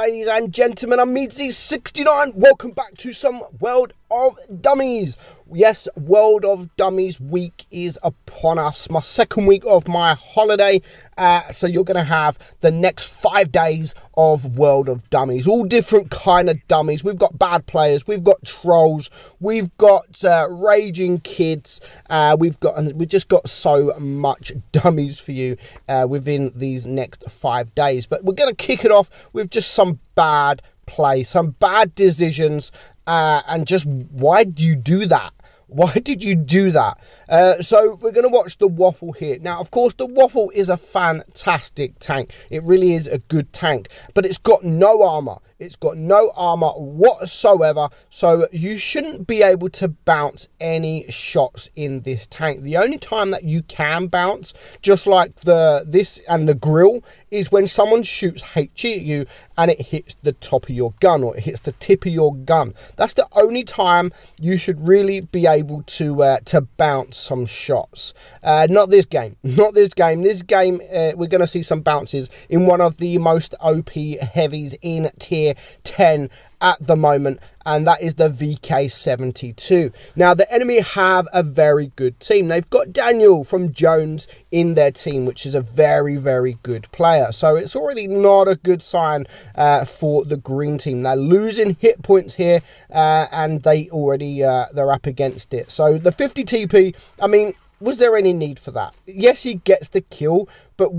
Ladies and gentlemen. I'm Meadsy69. Welcome back to some World of Dummies. Yes, World of Dummies week is upon us. My second week of my holiday. Uh, so you're going to have the next five days of World of Dummies. All different kind of dummies. We've got bad players. We've got trolls. We've got uh, raging kids. Uh, we've got and we've just got so much dummies for you uh, within these next five days. But we're going to kick it off with just some bad play, some bad decisions, uh, and just why do you do that? Why did you do that? Uh, so we're going to watch the Waffle here. Now, of course, the Waffle is a fantastic tank. It really is a good tank, but it's got no armor. It's got no armor whatsoever, so you shouldn't be able to bounce any shots in this tank. The only time that you can bounce, just like the this and the grill, is when someone shoots HE at you and it hits the top of your gun or it hits the tip of your gun. That's the only time you should really be able to uh, to bounce some shots. Uh, not this game. Not this game. This game, uh, we're going to see some bounces in one of the most OP heavies in tier 10 at the moment, and that is the VK72. Now, the enemy have a very good team. They've got Daniel from Jones in their team, which is a very, very good player. So it's already not a good sign uh, for the green team. They're losing hit points here, uh, and they already uh, they're up against it. So the 50 TP, I mean, was there any need for that? Yes, he gets the kill, but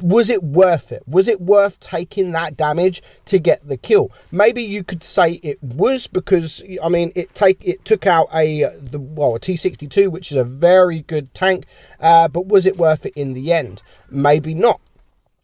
was it worth it? Was it worth taking that damage to get the kill? Maybe you could say it was because I mean it take it took out a the well a T sixty two, which is a very good tank, uh, but was it worth it in the end? Maybe not.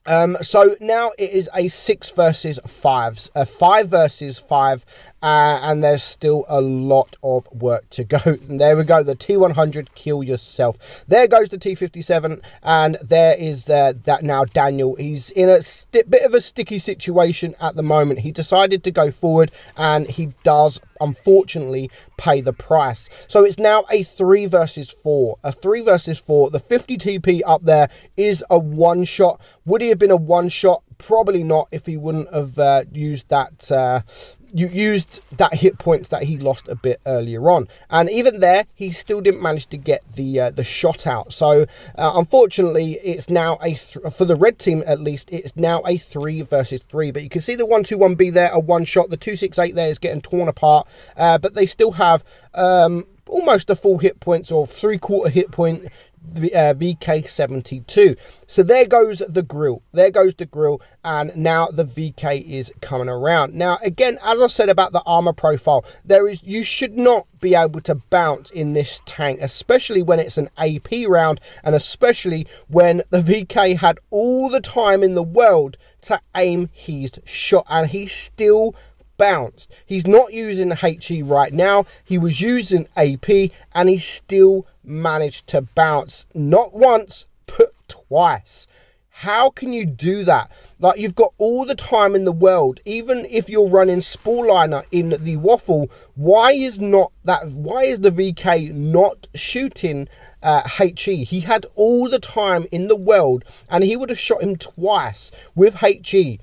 Um, so now it is a six versus fives, a five versus five, uh, and there's still a lot of work to go. And there we go, the T100 kill yourself. There goes the T57, and there is the, that now Daniel. He's in a bit of a sticky situation at the moment. He decided to go forward, and he does unfortunately pay the price. So it's now a three versus four, a three versus four. The 50 TP up there is a one shot. Would he have been a one shot? Probably not if he wouldn't have uh, used that. Uh, you used that hit points that he lost a bit earlier on, and even there, he still didn't manage to get the uh, the shot out. So uh, unfortunately, it's now a th- for the red team at least. It's now a three versus three. But you can see the one two one B there, a one shot. The two six eight there is getting torn apart, uh, but they still have. Um, almost a full hit points or three quarter hit point uh, VK72. So there goes the grill. There goes the grill, and now the VK is coming around. Now, again, as I said about the armor profile, there is you should not be able to bounce in this tank, especially when it's an AP round, and especially when the VK had all the time in the world to aim his shot, and he still bounced. He's not using HE right now. He was using AP and he still managed to bounce not once, but twice. How can you do that? Like you've got all the time in the world, even if you're running spall liner in the waffle, why is not that why is the VK not shooting uh, HE? He had all the time in the world and he would have shot him twice with HE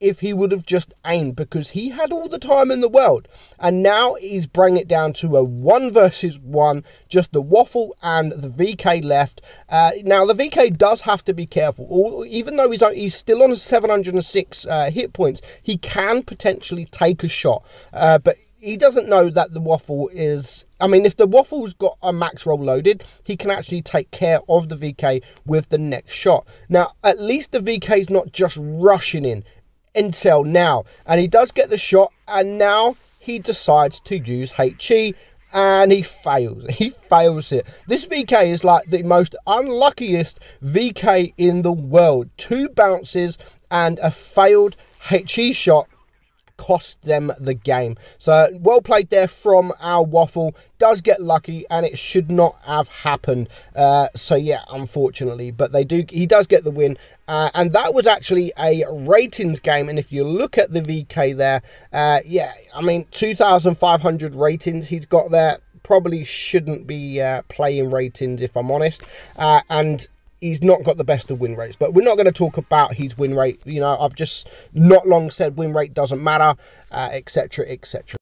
if he would have just aimed because he had all the time in the world. And now he's bringing it down to a one versus one, just the waffle and the VK left. Uh, now, the VK does have to be careful. Even though he's, he's still on 706 uh, hit points, he can potentially take a shot. Uh, but he doesn't know that the waffle is I mean, if the waffle's got a max roll loaded, he can actually take care of the VK with the next shot. Now, at least the VK is not just rushing in until now. And he does get the shot, and now he decides to use HE and he fails. He fails it. This VK is like the most unluckiest VK in the world. Two bounces and a failed HE shot cost them the game. So well played there from our waffle. Does get lucky, and it should not have happened. Uh, so yeah, unfortunately, but they do. He does get the win, uh, and that was actually a ratings game. And if you look at the VK there, uh, yeah, I mean 2,500 ratings he's got there. Probably shouldn't be uh, playing ratings if I'm honest. Uh, and he's not got the best of win rates. But we're not going to talk about his win rate. You know, I've just not long said win rate doesn't matter, etc., uh, etc.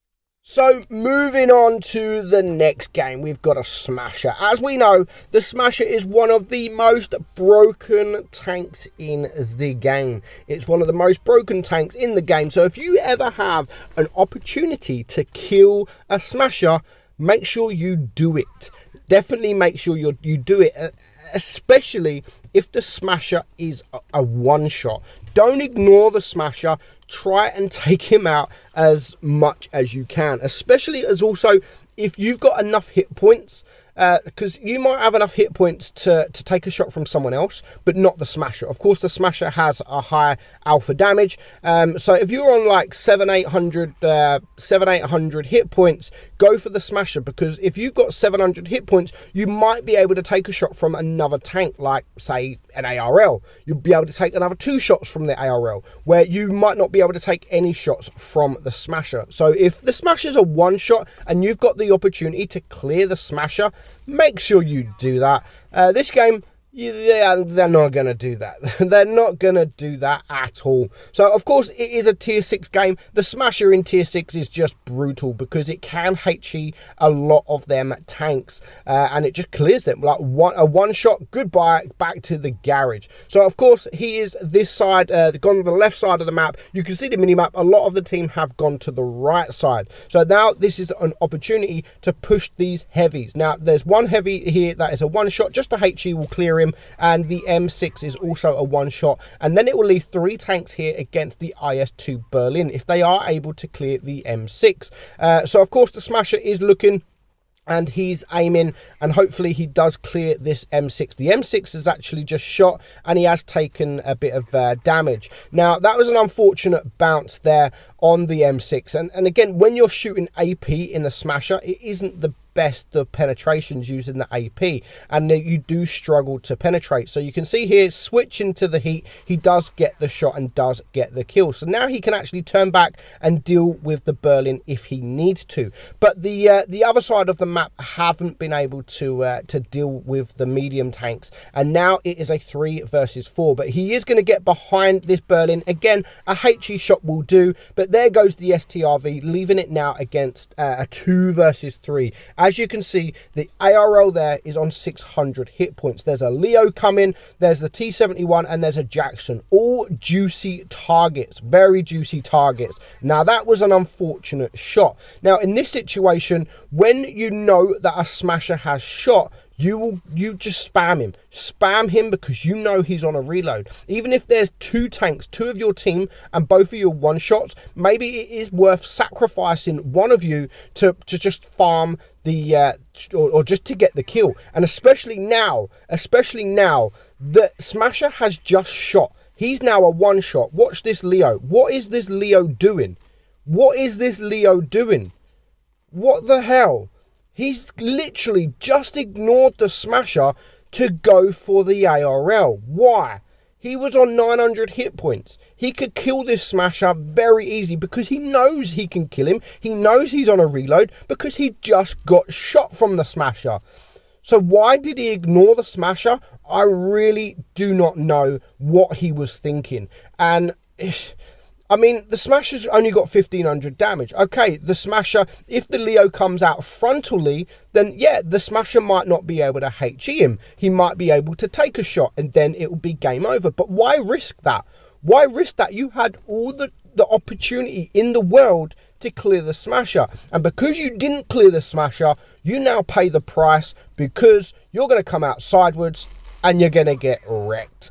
So, moving on to the next game, we've got a Smasher. As we know, the Smasher is one of the most broken tanks in the game. It's one of the most broken tanks in the game. So, if you ever have an opportunity to kill a Smasher, make sure you do it. Definitely make sure you you do it, uh, especially if the Smasher is a, a one shot. Don't ignore the Smasher try and take him out as much as you can, especially as also if you've got enough hit points because uh, you might have enough hit points to, to take a shot from someone else, but not the Smasher. Of course, the Smasher has a higher alpha damage. Um, so if you're on like 7 800, uh, 7 800 hit points, go for the Smasher because if you've got 700 hit points, you might be able to take a shot from another tank, like, say, an ARL. You'll be able to take another two shots from the ARL, where you might not be able to take any shots from the Smasher. So if the Smasher's a one shot and you've got the opportunity to clear the Smasher, make sure you do that. Uh, this game yeah, they're not going to do that. they're not going to do that at all. So, of course, it is a tier 6 game. The Smasher in tier 6 is just brutal because it can HE a lot of them tanks uh, and it just clears them. Like one, a one shot, goodbye, back to the garage. So, of course, he is this side, uh, gone to the left side of the map. You can see the mini map. A lot of the team have gone to the right side. So, now this is an opportunity to push these heavies. Now, there's one heavy here that is a one shot, just a HE will clear him him, and the M6 is also a one shot. And then it will leave three tanks here against the IS2 Berlin if they are able to clear the M6. Uh, so, of course, the Smasher is looking and he's aiming and hopefully he does clear this M6. The M6 is actually just shot and he has taken a bit of uh, damage. Now that was an unfortunate bounce there on the M6 and, and again when you're shooting AP in the Smasher it isn't the best the penetrations using the AP and you do struggle to penetrate. So you can see here switching to the heat, he does get the shot and does get the kill. So now he can actually turn back and deal with the Berlin if he needs to. But the uh, the other side of the map haven't been able to uh, to deal with the medium tanks and now it is a 3 versus 4 but he is going to get behind this Berlin. Again, a HE shot will do, but there goes the STRV leaving it now against uh, a 2 versus 3 as you can see, the ARL there is on 600 hit points. There's a Leo coming, there's the T71, and there's a Jackson. All juicy targets, very juicy targets. Now, that was an unfortunate shot. Now, in this situation, when you know that a smasher has shot, you will you just spam him. Spam him because you know he's on a reload. Even if there's two tanks two of your team and both of your one shots maybe it is worth sacrificing one of you to to just farm the uh, or, or just to get the kill. And especially now especially now that smasher has just shot. He's now a one shot. Watch this leo. What is this leo doing? What is this leo doing? What the hell He's literally just ignored the smasher to go for the ARL. Why? He was on 900 hit points. He could kill this smasher very easy because he knows he can kill him. He knows he's on a reload because he just got shot from the smasher. So why did he ignore the smasher? I really do not know what he was thinking. And I mean, the Smasher's only got 1500 damage. Okay, the Smasher, if the Leo comes out frontally, then yeah, the Smasher might not be able to HE him. He might be able to take a shot and then it will be game over. But why risk that? Why risk that? You had all the, the opportunity in the world to clear the Smasher. And because you didn't clear the Smasher, you now pay the price because you're going to come out sideways and you're going to get wrecked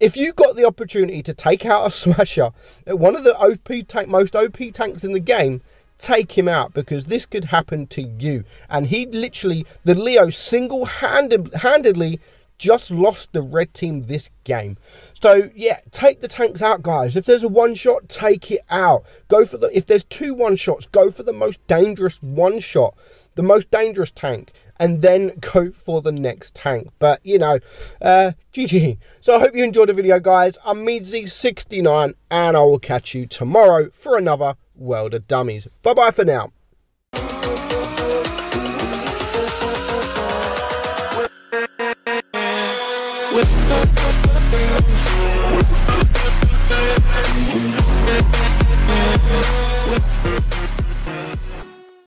if you got the opportunity to take out a smasher, uh, one of the OP tank, most OP tanks in the game, take him out because this could happen to you. And he literally, the Leo single handedly just lost the red team this game. So yeah, take the tanks out, guys. If there's a one shot, take it out. Go for the if there's two one shots, go for the most dangerous one shot, the most dangerous tank and then go for the next tank. But, you know, uh, GG. So I hope you enjoyed the video, guys. I'm Meadsy69, and I will catch you tomorrow for another World of Dummies. Bye-bye for now. We'll